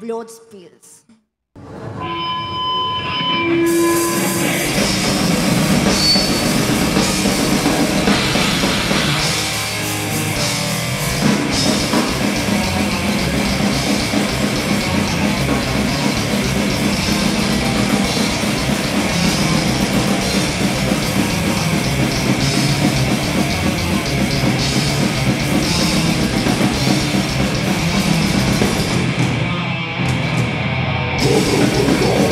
blood spills. Oh, my God.